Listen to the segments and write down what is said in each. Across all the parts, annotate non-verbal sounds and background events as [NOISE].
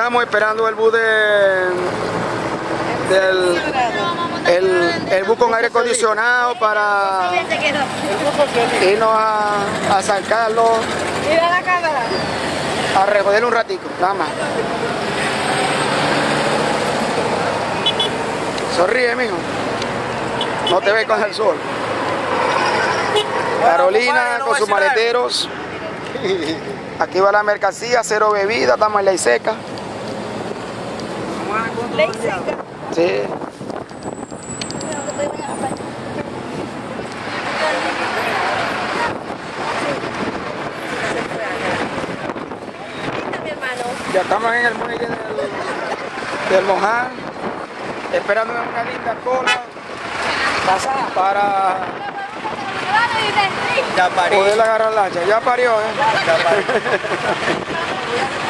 estamos esperando el bus de, del el, el bus con aire acondicionado para irnos a, a San Carlos la a recoger un ratico, nada más. Sonríe, mijo. No te ves con el sol. Carolina con sus maleteros. [LAUGHS] Aquí va la mercancía, cero bebida, estamos en ley seca. Ley seca. Sí. Ya estamos en el muelle del, del Moján, esperando una linda cola para Ya poder agarrar la lancha. Ya parió, ¿eh? Ya [LAUGHS]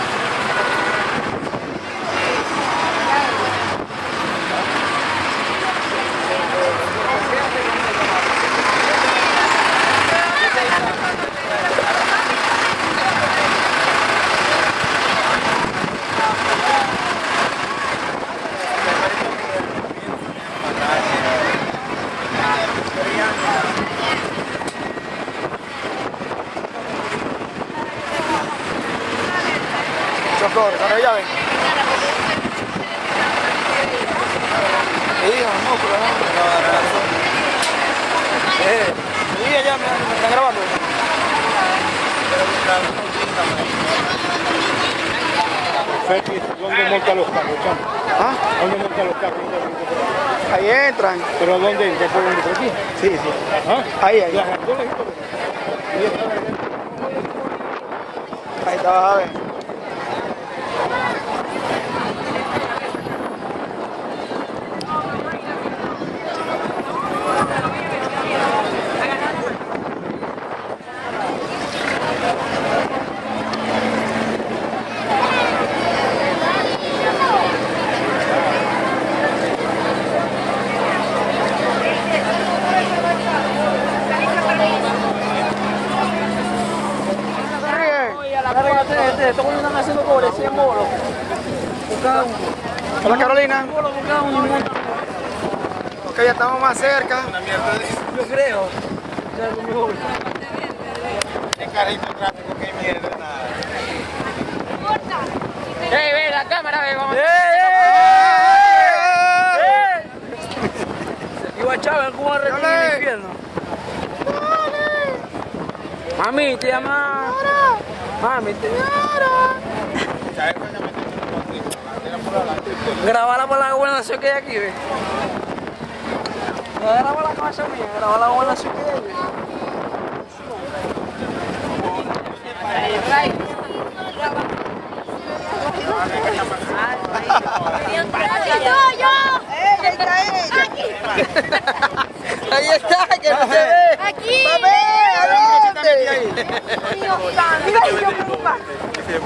Chocor, con ven. Sí, no, pero no. Eh, sí, allá me, me están grabando. Fechi, ¿dónde monta los carros, chamo? ¿Ah? ¿Dónde monta los carros? Ahí entran. ¿Pero dónde? ¿De por dónde? ¿Por aquí? Sí, sí. ¿Ah? Ahí, ahí. Las Ahí está, a ver. Monta. Ok, ya estamos más cerca. Yo creo. Ya, lo mejor. Qué carrito tráfico, qué mierda, nada. ¡Ey, ve la cámara, ve! Vamos. Igual Chávez, ¿cómo va el infierno? Mami, te llama. Mami, te Grabala por la gobernación que hay aquí, ve. No graba la cabeza mía, graba la gobernación que hay, ve. Ahí está, que no se ve. Aquí. ¿A dónde? Mira, y yo preocupa. Mira,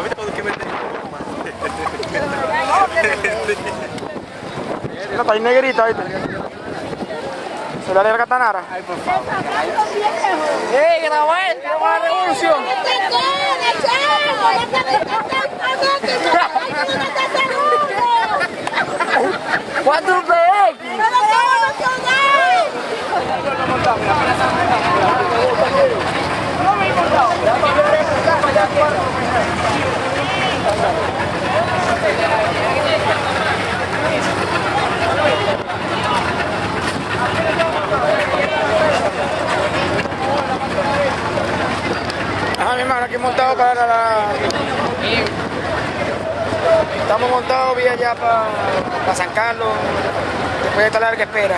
está ahí negrita. Se le alerga Tanara. ¡Ey, graba esto! ¡Graba la revolución! ¡Cuatro PX! Ajá, mi hermano, aquí montado para la... Estamos montados vía allá para San Carlos, después de esta larga espera.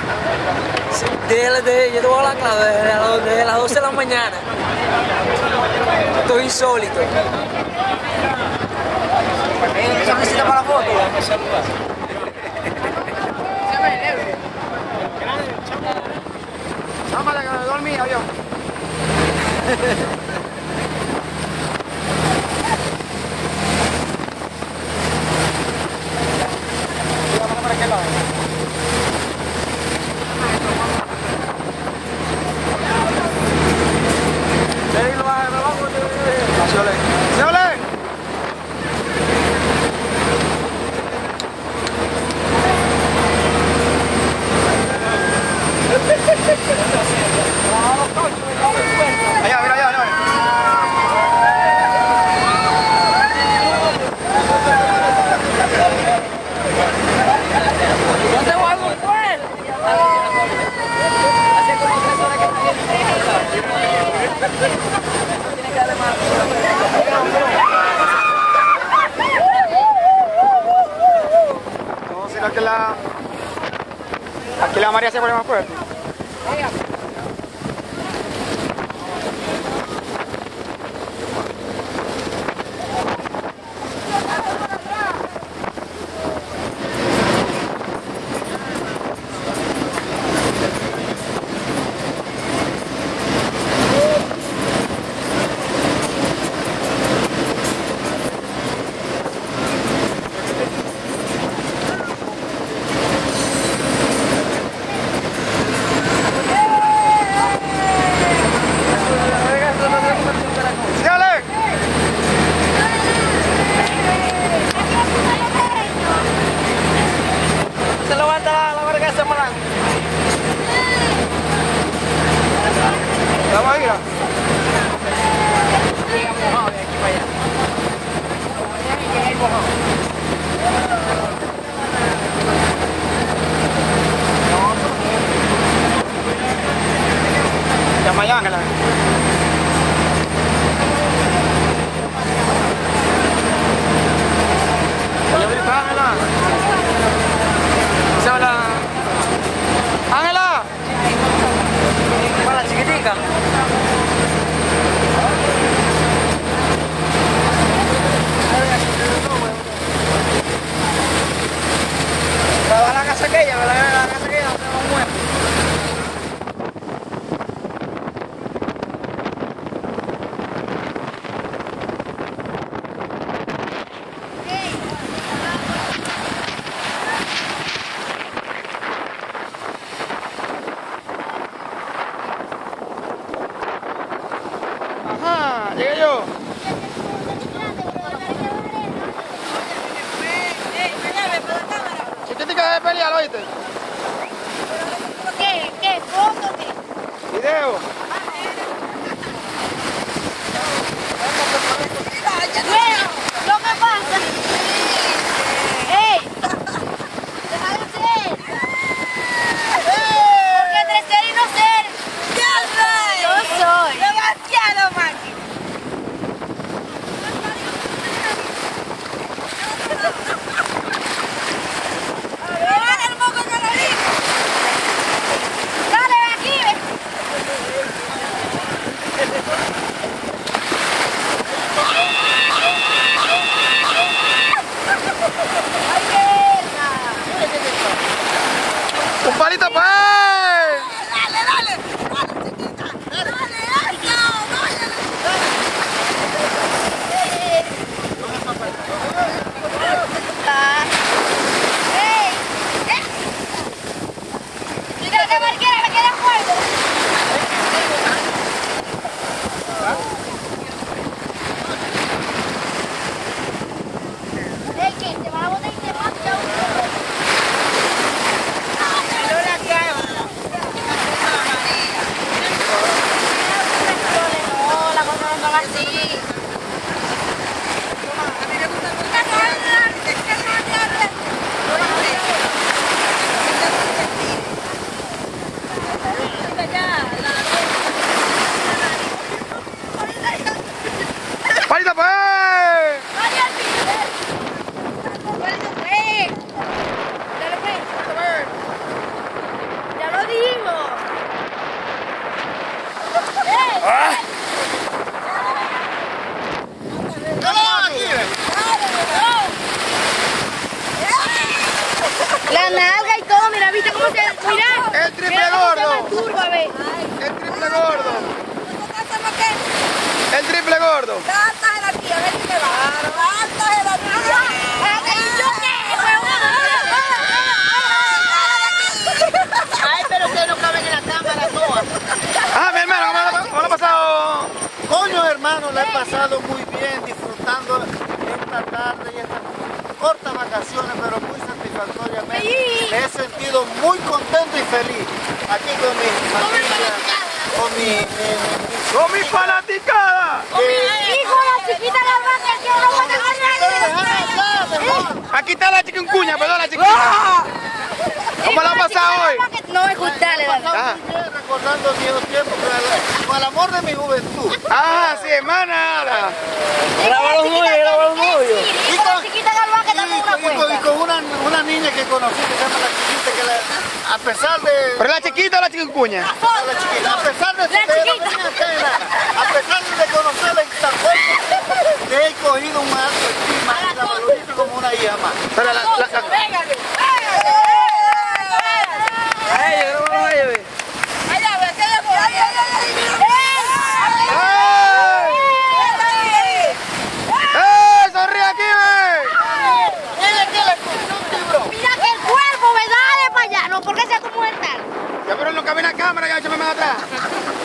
Desde, desde- yo te voy a la clave, desde, las- desde las 12 de la mañana. Esto es insólito. ¿Esa visita para la foto? Chámale que me dormía yo. Vamos para aquel lado. Ey, lo va- lo vamos, eh, Señores, señores. No, sino que la... Aquí la viste cómo se. Mira. El triple mira cómo se gordo. El triple gordo. El triple gordo. Ay, pero ustedes no caben en la cámara todas. Ah, mi hermano, ¿cómo lo- cómo lo ha pasado? Coño hermano, la he pasado muy bien disfrutando esta tarde y estas cortas vacaciones, pero satisfactoriamente. Sí. Me he sentido muy contento y feliz. Aquí con mi con mi, mi, mi con mi fanaticada. Eh, hijo, la chiquita la mata, que la mata con Aquí está la chiquincuña, perdón, la chiquita. ¿Cómo la ha pasado hoy? No me gusta, le recordando viejos tiempos, con el amor de mi juventud. Ah, sí, hermana. Grabamos muy, grabamos muy cuenta. Pues, y con una, una, niña que conocí que se llama la chiquita, que la, a pesar de... ¿Pero la chiquita o la chiquicuña? La chiquita, a pesar de... La chiquita. a pesar de conocerla y tampoco le he cogido un alto estima y la valorizo como una hija más. Pero la, la, la, Nada.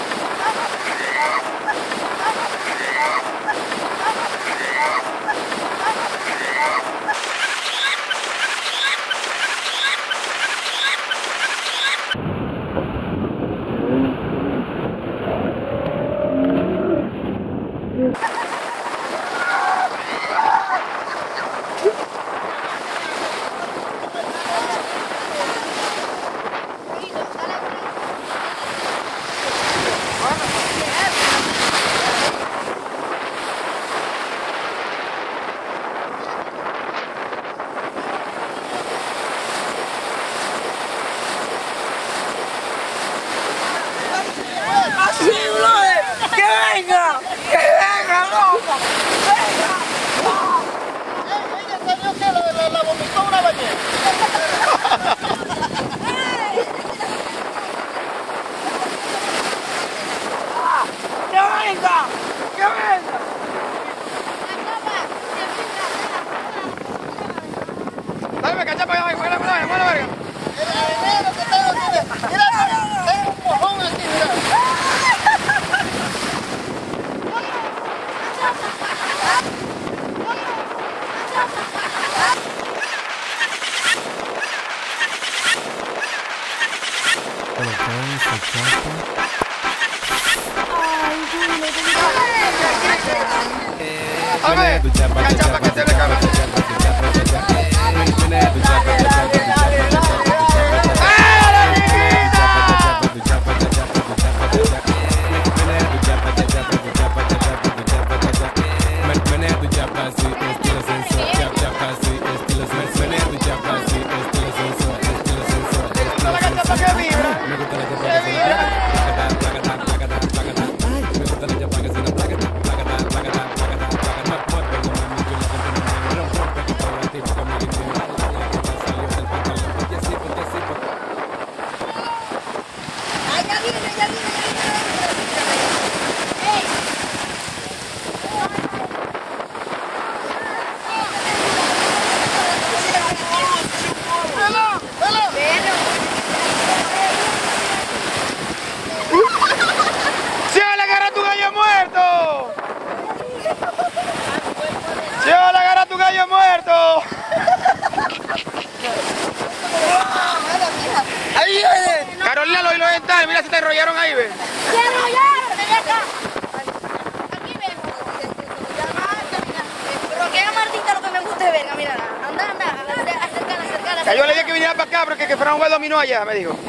allá, me dijo.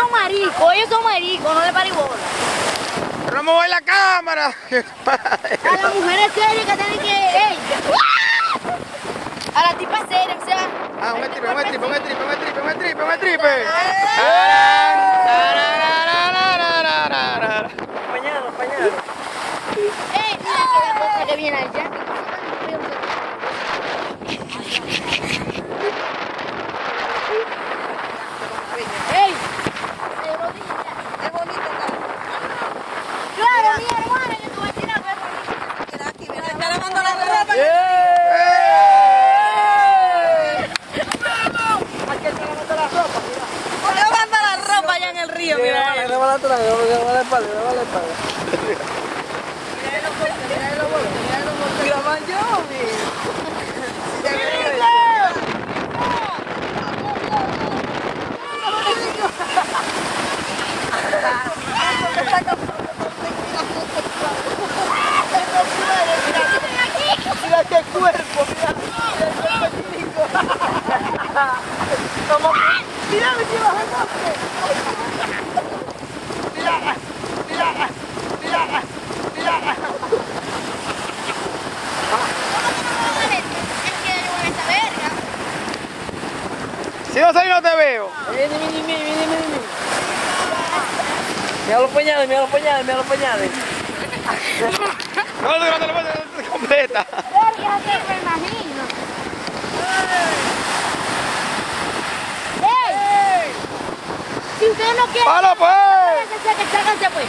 son maricos, ellos son maricos, no le pare bola. No me voy la cámara. [LAUGHS] a las mujeres serias que tienen que... Hey. ¡Ah! A la tipa seria, o sea... Ah, un tripe, un tripe, un tripe, un tripe, un tripe, un tripe. Mañana, mañana. Ey, mira que la cosa que viene allá. Para atrás, me va la espalda, me va la espalda. Graban yo, Mira qué mira. Como, mira, me llevas al monte. Mira, mira, mira, mira. Si no soy no te veo. Viene, viene, viene, viene, viene. Mira los pañales, mira los pañales, mira los pañales. No, no, no, no, completa. Si ustedes no quieren... ¡Palo, pues! Sáquense, sáquense, pues.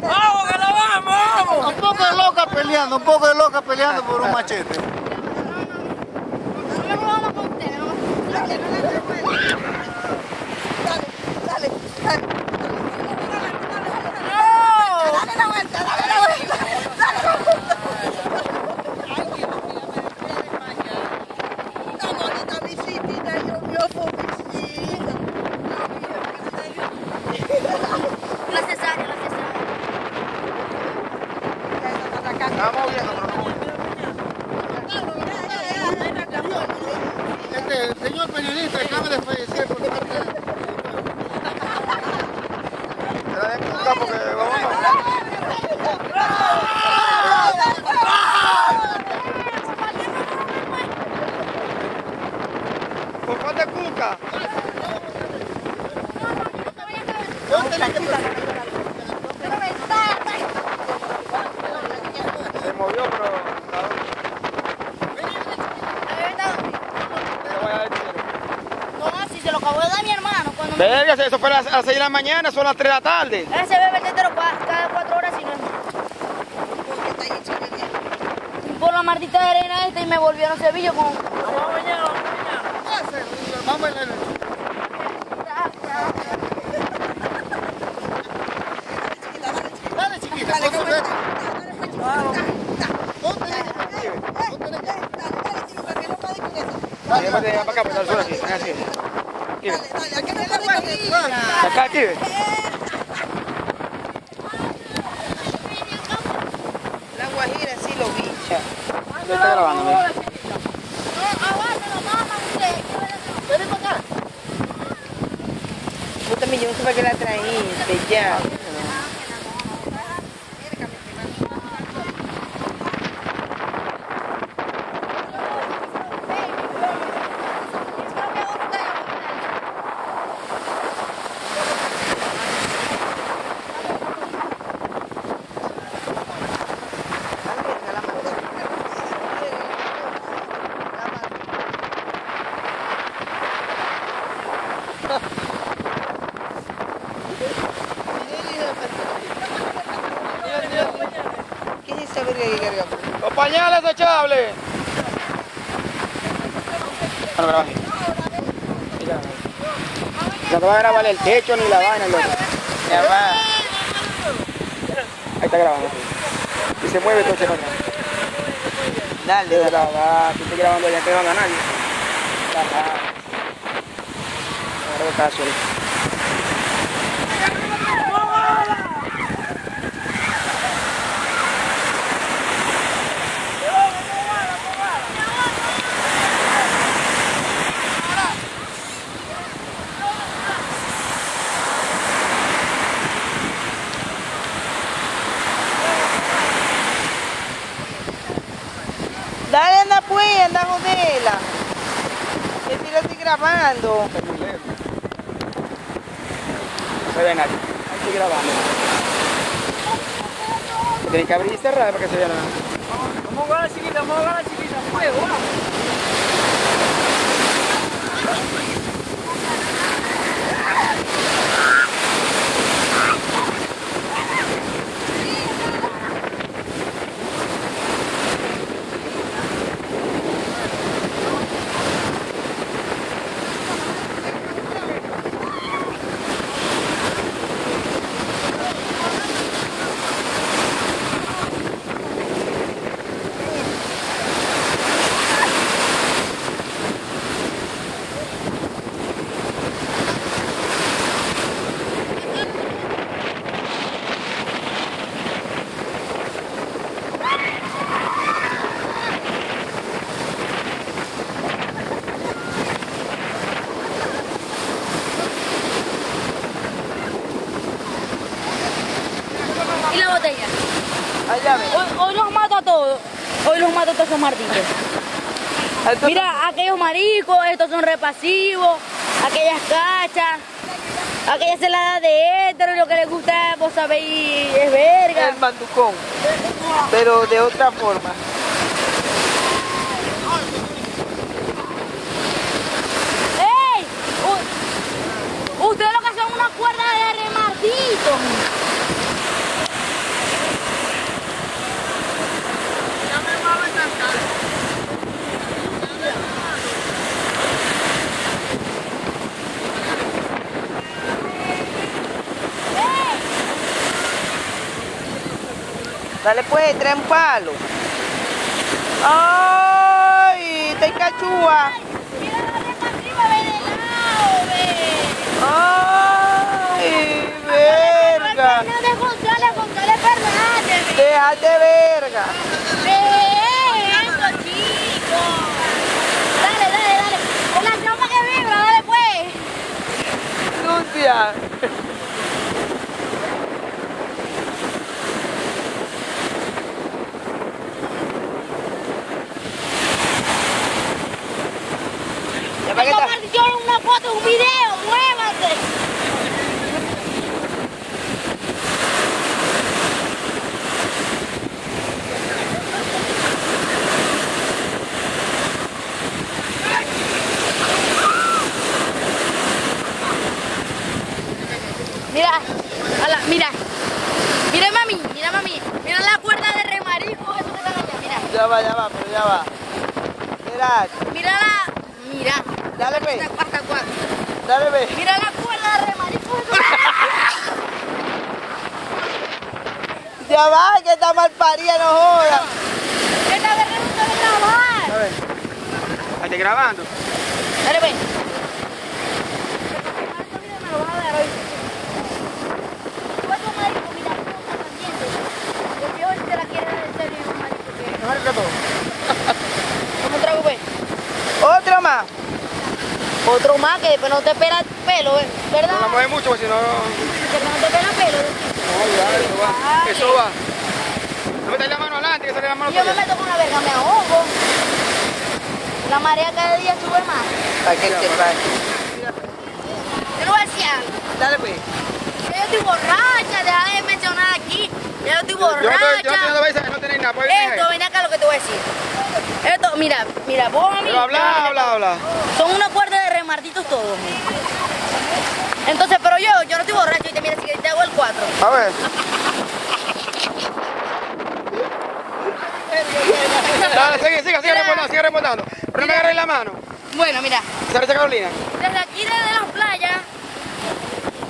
¡Vamos, que la vamos! Un poco de loca peleando, un poco de loca peleando por un machete. no vamos con ustedes, vamos. Dale la vuelta, dale la vuelta. Una bonita visitita, yo mi ojo visita. La cesárea, la cesárea. Estamos viendo, pero no. Este, el señor periodista acaba de fallecer por parte de... Se la den con un campo que vamos a... ¿Por cuánto es cuca? Se movió, pero... No voy a dar dinero. No, si se lo acabó de dar mi hermano Verga, eso fue a las a las 6 de la mañana, son las 3 de la tarde. Ese bebé tetero cada cuatro horas y no Y por la maldita arena esta y me volvieron cebillo con... Vamos mañana, vamos mañana. Vamos a bailar. Dale, chiquita, Dale, ponte ready. Ponte para acá, para aquí. Aquí, ven. Dale, aquí no. Acá, aquí. La guajira sí lo. Yo estoy grabando, yo no sé para qué la trajiste, ya. ¿Qué es esa verga que carga? Los pañales desechables. Bueno, graba aquí. Mira. No te va a grabar el techo ni la vaina, loco. Ya va. Ahí está grabando. Y se mueve todo para atrás. Dale, Debe grabar. Tú estás grabando ya, no te van a nadie. Ajá. Ahora está solo. Dale, anda pues, anda jodela. Que si lo estoy grabando. Está muy lejos. No se ve nadie. Estoy grabando. Tienes que abrir y cerrar para que se vea nada. Vamos a la chiquita, vamos a la chiquita. Fuego, vamos. allá ven. Hoy, hoy los mato a todos. Hoy los mato a todos esos martillos. Entonces, Mira, aquellos maricos, estos son repasivos, aquellas cachas, aquellas heladas de hétero, lo que les gusta, vos sabéis, es verga. el manducón, pero de otra forma. ¡Ey! U- Ustedes lo que son una cuerda de remartito. Dale pues, trae un palo. ¡Ay! ¡Te cachúa! Mira la remartiva, ve de lado, ve. ¡Ay! ¡Verga! No de González, González Fernández. ¡Déjate verga! Ve eso, chico. Dale, dale, dale. Con la chapa que vibra, dale pues. ¡Sucia! Ya va que Esta está- maldición es una foto, un video, muévate. Mira, ala, mira, mira mami, mira mami, mira la cuerda de remarico, eso que están allá, mira, Ya va, ya va, pero ya va. Mira, mira la, mira, dale ve, hasta hasta cuatro. dale ve. Mira la cuerda de que [LAUGHS] Ya va, que está mal parida, no joda. Esta vez no debe grabar. A ver. Estoy grabando. Dale, no estás No es todo. ¿Cómo trago, pues? Otro más. Otro más que después no te espera pelo, ¿eh? ¿verdad? No la mueve mucho porque si no. No, no te espera pelo. ya, eso va. Eso va. No metas la mano adelante, que sale la mano Y yo me meto con la verga, me ahogo. La marea cada día sube más. Para que sepa. Yo no voy a decir algo. Dale pues. Yo estoy borracha, deja de mencionar aquí. Yo estoy Yo no estoy- yo no borracha. veces, no tenéis nada. pues, Esto, ven acá lo que te voy a decir. Esto, mira, mira, vos a mí. Pero habla, habla, habla. Son una cuerda de remartitos todos. Entonces, pero yo, yo no estoy borracho y te mira, si te hago el 4. A ver. Dale, sigue, sigue, sigue remontando, sigue remontando. Pero no me agarres la mano. Bueno, mira, Sarita Carolina. desde aquí, desde las playas,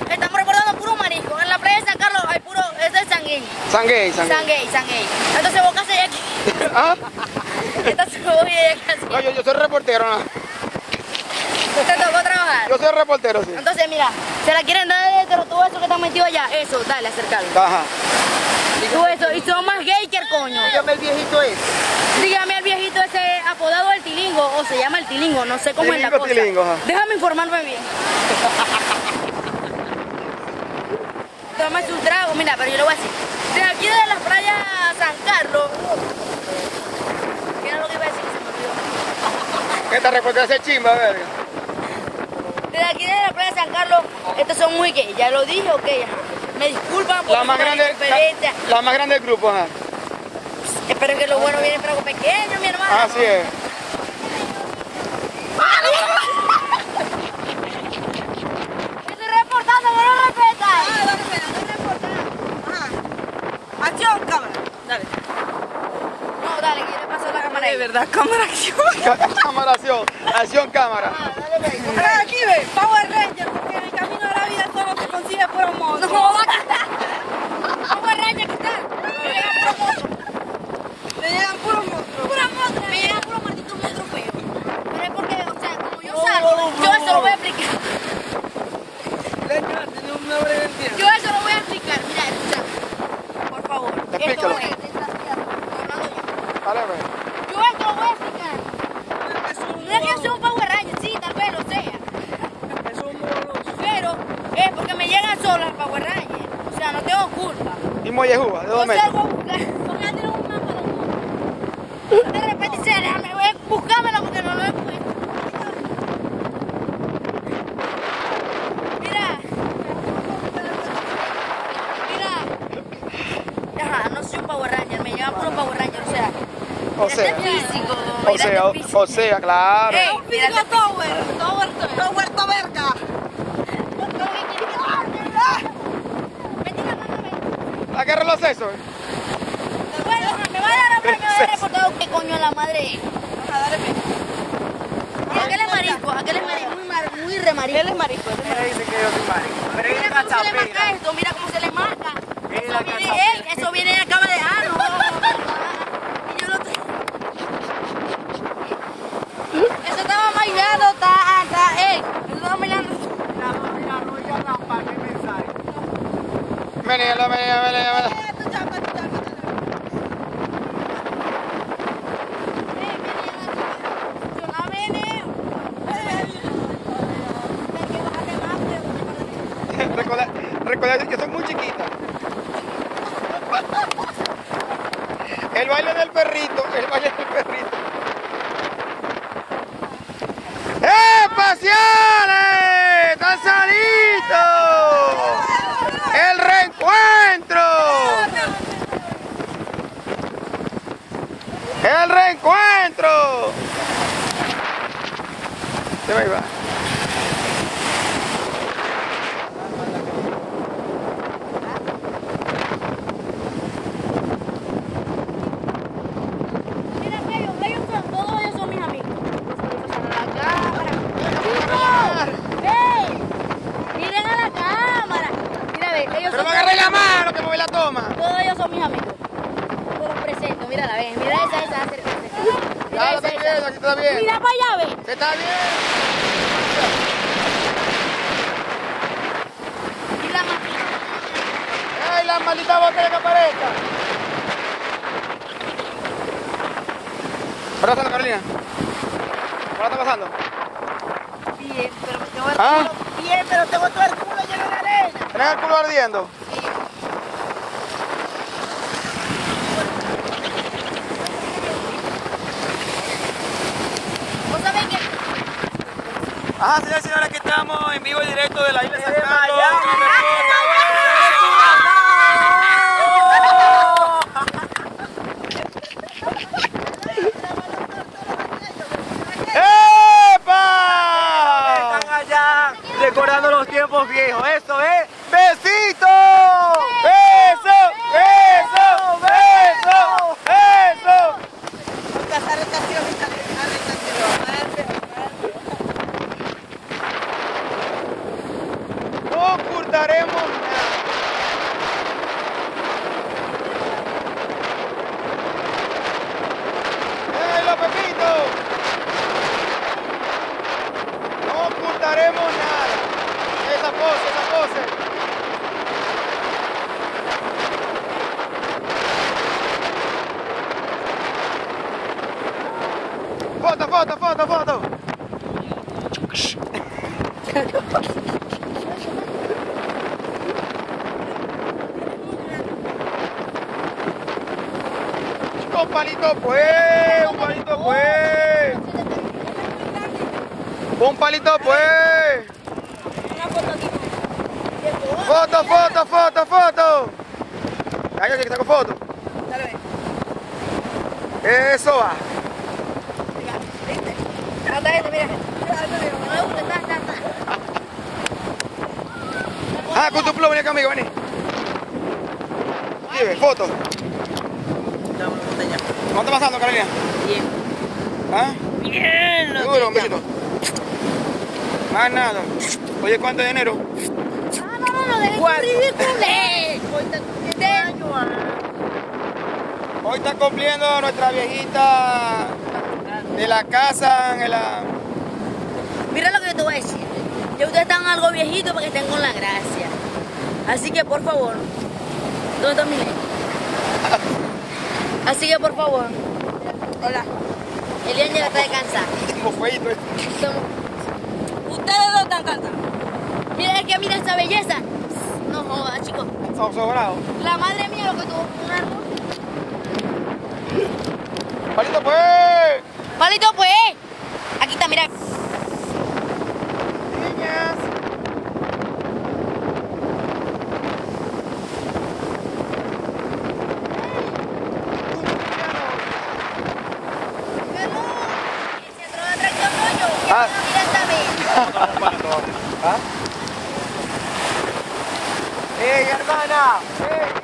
estamos recordando puro marisco. En la playa de San Carlos hay puro, es sanguín. Sanguey, sanguey. Sanguey, sanguey. Entonces vos qué haces aquí. ¿Ah? Esta cebolla ya casi. No, yo, yo soy reportero, ¿no? Te tocó trabajar. Yo soy reportero, sí. Entonces, mira, se la quieren dar de hétero, todo eso que está metido allá. Eso, dale, acercarlo. Ajá. Tú eso, y son más gay que el coño. Dígame el viejito ese. Dígame al viejito ese apodado el tilingo, o se llama el tilingo, no sé cómo es la cosa. tilingo, ajá. Déjame informarme bien. Tómese un trago, mira, pero yo lo voy a decir. De aquí de la playa San Carlos. ¿Qué era lo que iba a decir? Se me olvidó. ¿Qué esta reportera se chimba, verga? Desde aquí de la playa San Carlos, estos son muy gay, ya lo dije, ok, ajá. Me disculpan por La más grande, la, la más grande del grupo, ajá. Espero que lo bueno viene para algo pequeño, mi hermano. Así es. [LAUGHS] Estoy reportando, no lo respetas. Ah, reportando. Acción, cámara. Dale. No, dale, que le paso la cámara ahí. De verdad, cámara, acción. [LAUGHS] Cámara, acción. Acción, cámara. Mira, aquí ve, Power Ranger, porque en el camino de la vida solo se consigue puro modo. No, va a quitar. ¿Cómo araña quitar? Me llegan puro monstruo. Le llegan puros monstruos. Pura monstruo. Me llegan puro maldito monstruo feo. Pero es porque, o sea, como yo salgo, yo eso lo voy a explicar. Leña, tiene una breve entiendo. Yo eso lo voy a explicar. Mira, escucha. Por favor. Explícalo. Esto es. Hablando yo. Dale, pues. Yo esto lo voy a explicar. No es que yo sea un Power Ranger, sí, tal vez lo sea. Es un modo. Pero es porque me llegan solas Power Ranger. O sea, no tengo culpa. Y Mollejúa, de Yo dos metros. salgo a buscar. Son De repente dice, déjame voy a buscármelo porque no lo he puesto. Mira. Mira. Ajá, no soy un Power Ranger, me llevan puro Power Ranger, o sea. O mira sea, este físico, o mira sea, este o, físico. o sea, claro. Ey, mira este Tower, Tower, Tower, verga! Mentira, mándame. Agarra los sesos. Bueno, me va a dar hambre, me va a dar reportado que coño la madre. Y aquel es marico, aquel es marico, muy, mar, muy remarico. Él es marico. él es marico. dice que yo soy marico. Pero Mira cómo se le marca esto, mira cómo se le marca. Eso viene, ey, eso viene acaba de ah, no. Y yo lo te- Eso bailando, está, está, ey, eso estaba bailando. Venía, venía, venía, venía. Recuerda, recuerda que soy muy chiquita. El baile del perrito, el baile del perrito. ¡Eh, pasiones! ¡Están solitos! ¡El reencuentro! ¡El reencuentro! Se va y va. Mira, ellos, ellos son, todos ellos son mis amigos. ¡Ey! Miren a la cámara. Mira, ve, ellos Pero son me agarré la mano que me voy la toma. Todos ellos son mis amigos. Te los presento, mira la ven, mira esa, esa, acércate. Mira Ya, esa, está esa. Bien, aquí está bien. Mira para allá, ve. Se está bien. Y la. ¡Ay, la maldita botella que aparezca! ¿Qué está pasando, Carolina? ¿Qué está pasando? Bien, pero tengo el ¿Ah? culo. Bien, pero tengo todo el culo lleno de arena. ¿Tenés el culo ardiendo? Ajá, señores y señores, aquí estamos en vivo y directo de la isla de San Carlos. ¡Epa! Están allá recordando los tiempos viejos. Eso es. ¡Besito! ¡Beso! ¡Beso! ¡Beso! ¡Beso! Porque arrestación, No ocultaremos nada. ¡Eh, los pepitos! No ocultaremos nada. Esa pose, esa pose. Foto, foto, foto, foto. Un palito pues, un palito pues. Un palito pues. Foto, foto, foto, foto. Ay, que saco foto. Eso va. Anda, este, mira. No me gusta, está, está, está. Ah, con tu pluma, ven acá conmigo, vení. Vive, foto. ¿Cómo está pasando, Carolina? Bien. ¿Ah? Bien, Seguro, un besito. Más nada. Oye, ¿cuánto de enero? Ah, no, no, no, dejes ridiculez. Este- Hoy está cumpliendo nuestra viejita de la casa, Ángela. Mira lo que yo te voy a decir. Ya ustedes están algo viejitos porque estén con la gracia. Así que por favor, no dominen. Así que por favor. Hola. Elian ya está de cansada. Tengo fuego. Ustedes no están cansados. Mira, que mira esa belleza. No jodas, chicos. Estamos sobrados. La madre mía lo que tuvo un Palito pues. Palito pues. さいな。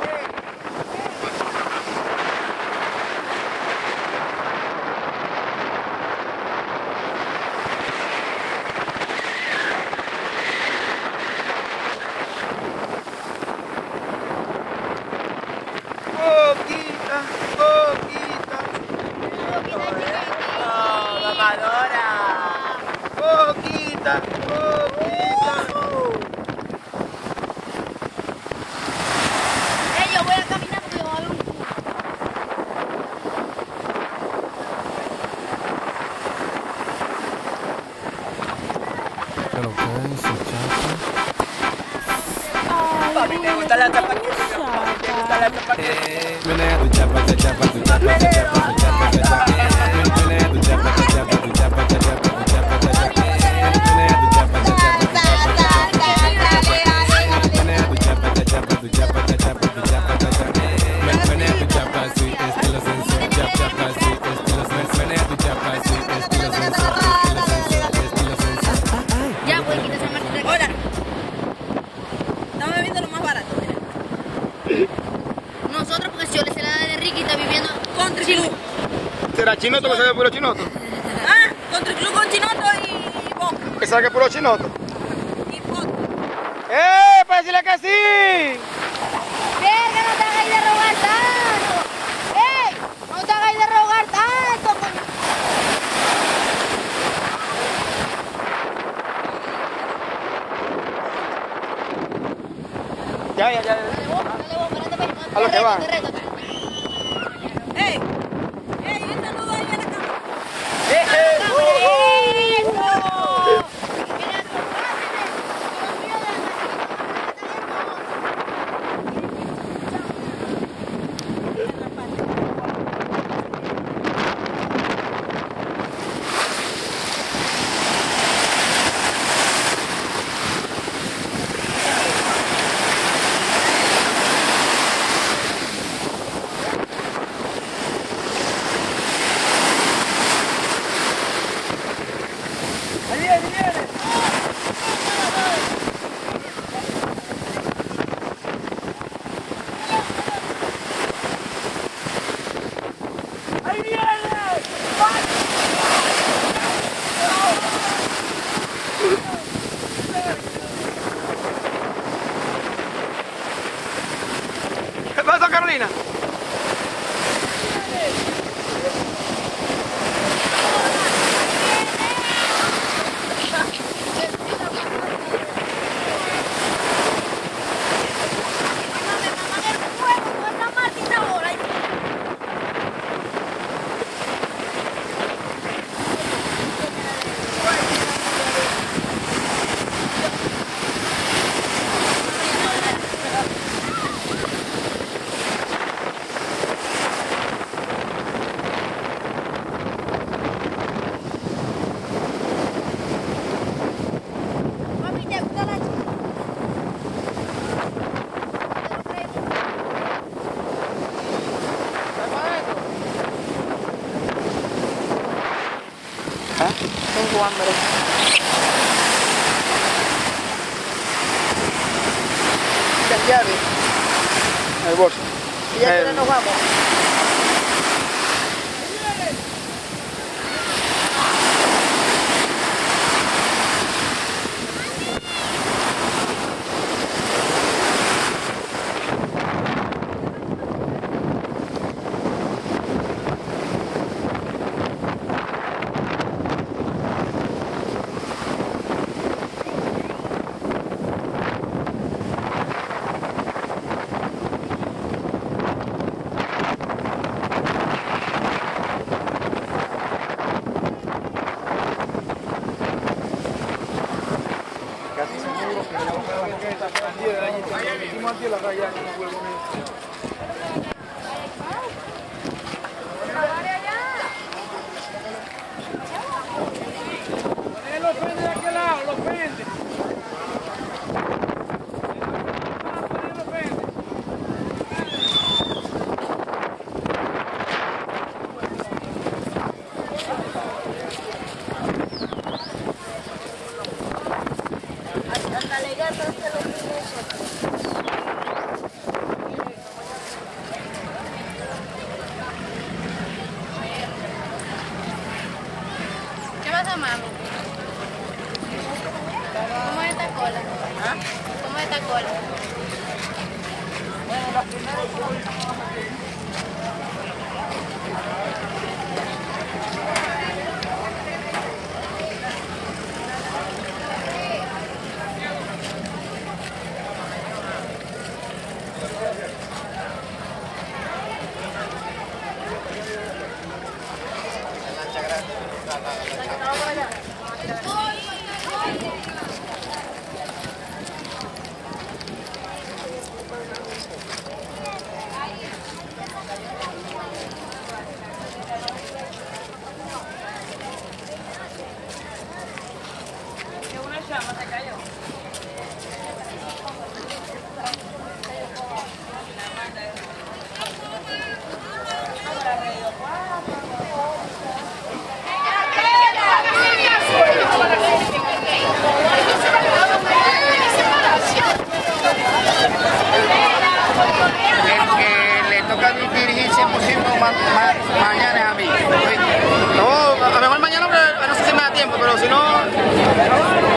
Country Club. ¿Será chinoto que saque puro chinoto? Ah, Country Club con chinoto y boca. ¿Que saque puro chinoto? Y boca. ¡Eh! Pues ¡Para decirle que sí! ¡Verga, no te hagáis de rogar tanto! ¡Eh! ¡No te hagáis de rogar tanto! Ya, ya, ya. Dale bomba, dale bomba, espérate, espérate. A que. su hambre. Las llaves. El bolso. Y ya que nos vamos. si no,